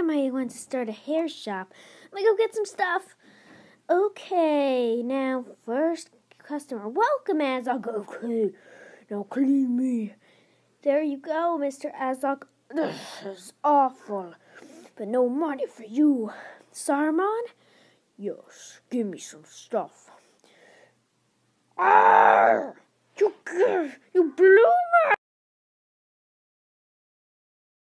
I might want to start a hair shop. Let me go get some stuff. Okay, now first customer. Welcome, Azog. Okay, now clean me. There you go, Mr. Azog. This is awful, but no money for you. Saruman? Yes, give me some stuff. Ah! You, you blew